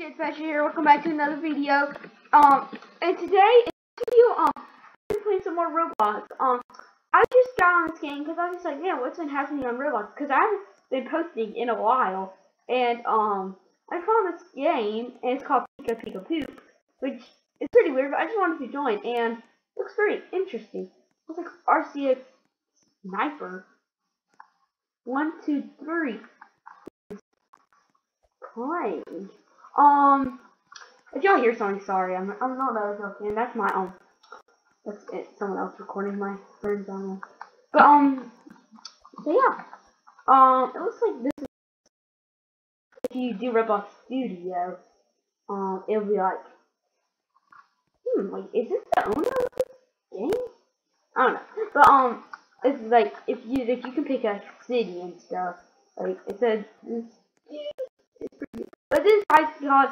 Shit Fashion here, welcome back to another video. Um, and today, video, um, I'm playing some more Roblox. Um, I just got on this game because I was just like, man, what's been happening on Roblox? Because I haven't been posting in a while. And, um, I found this game, and it's called Pika Pika Poop, which is pretty weird, but I just wanted to join, and looks very interesting. It's like RCX Sniper. One, two, three. Playing. Um, if y'all hear something, sorry. I'm I'm not that was okay, and that's my um, that's it. Someone else recording my friends on. But um, so yeah, um, it looks like this. Is, if you do Roblox Studio, um, it'll be like, hmm, like is this the owner of this game? I don't know, but um, it's like if you if you can pick a city and stuff, like it said. But this ice god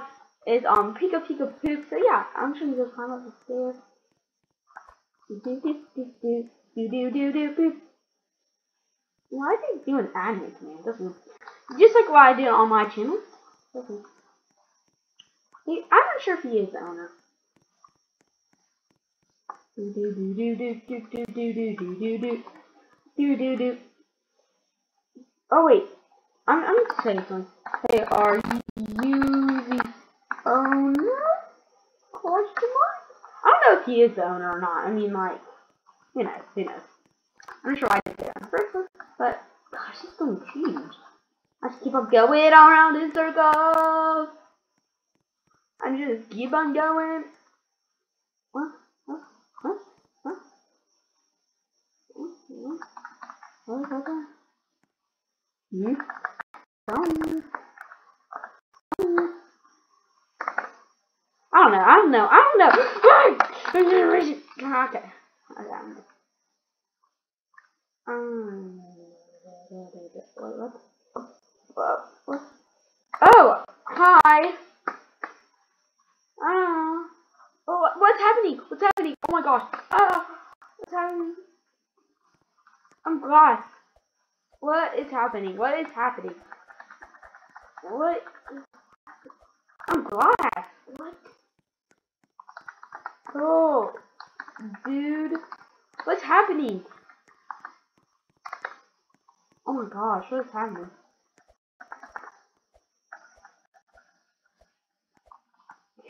is um Pika Pika Poop. So yeah, I'm just gonna go climb up the stairs. Do do do do do do do do do do. Why is he doing anime command? Doesn't just like what I did on my channel. Doesn't. I'm not sure if he is the owner. Do do do do do do do do do do do do do do. Oh wait, I'm I'm gonna something. Hey, are you the owner? Question mark? I don't know if he is the owner or not. I mean, like, who knows? Who knows? I'm not sure why I did on purpose, but gosh, this thing's huge. I just keep on going around in circles. I just keep on going. What? What? What? What? What? What is that? Hmm? I don't know. I don't know. I don't know. Ah, okay. Okay. Um. Oh, hi. Oh. Oh, what's happening? What's happening? Oh my gosh. Oh, what's happening? Oh I'm glass. What is happening? What is happening? What? Oh I'm glass. What? Oh, dude. What's happening? Oh my gosh, what is happening?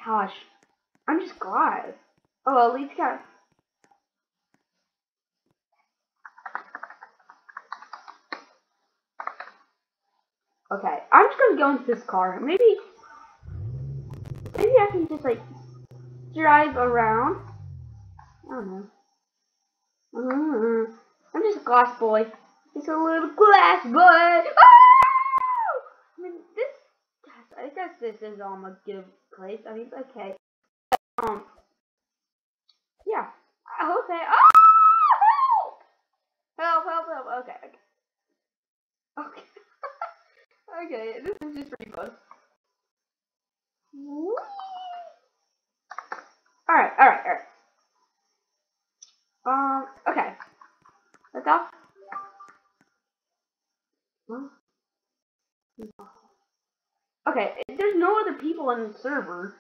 Gosh, I'm just glad. Oh, at least got Okay, I'm just gonna go into this car. Maybe, maybe I can just like drive around. I don't know. Mm-hmm. I'm just a glass boy. Just a little glass boy. Oh! I mean, this. I guess this is um a good place. I mean, okay. Um. Yeah. Okay. Oh! Help! Help! Help! Help! Okay. Okay. Okay. Okay, this is just pretty fun. Alright, alright, alright. Um, okay. Let's go. Okay, there's no other people on the server.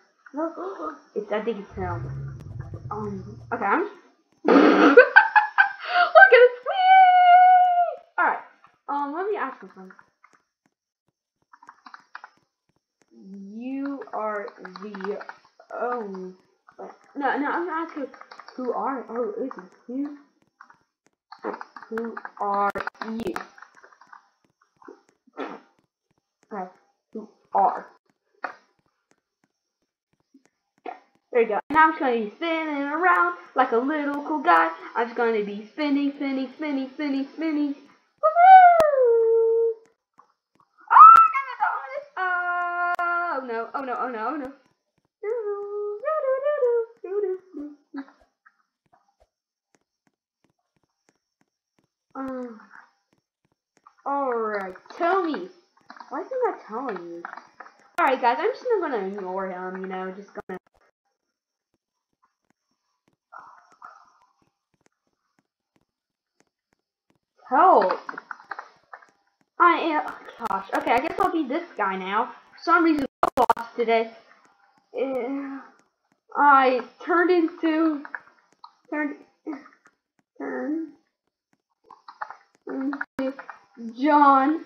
It's I think it's him. Um, okay, I'm. Look at it! Alright, um, let me ask him something. you are the oh no no I'm asking who are oh is you? Who are you? Okay who are? There you go. And I'm just gonna be spinning around like a little cool guy. I'm just gonna be spinning spinning spinning spinning spinning. Woohoo! Oh, oh no, oh no, oh no, oh no. Um, Alright, tell me. Why isn't that telling you? Alright guys, I'm just not gonna ignore him, you know, just gonna Help! I am, oh gosh, okay, I guess I'll be this guy now. For some reason, I lost today. I turned into turned turn into John.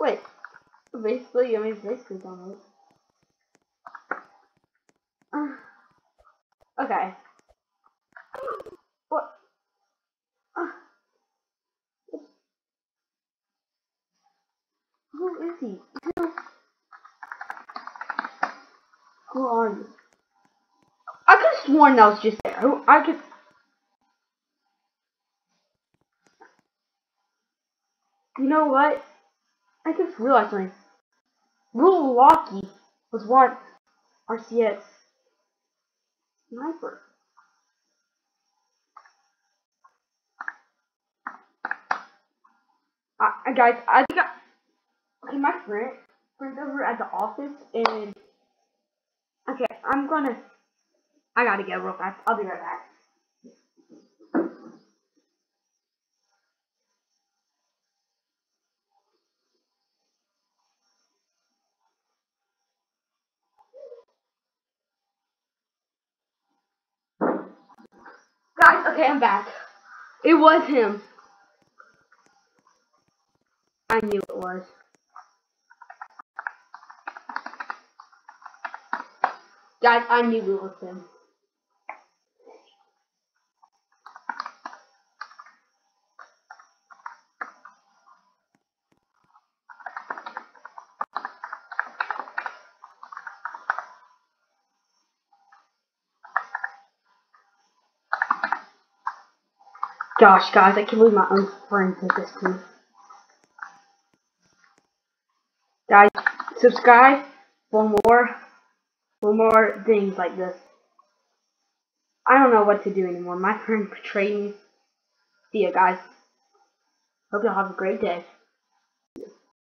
Wait, basically, I mean, basically? Uh, okay. What? Who is he? Who, are you? I could have sworn that was just there. I could. You know what? I just realized something. Locky was once RCS sniper. I, guys, I think I, okay, my friend, friend's over at the office, and okay, I'm gonna, I gotta get real fast. I'll be right back. Guys, okay, I'm back. It was him. I knew it was. Guys, I knew it was him. Gosh, guys, I can't believe my own friend did this to me. Guys, subscribe for more, for more things like this. I don't know what to do anymore. My friend betrayed me. See ya, guys. Hope y'all have a great day.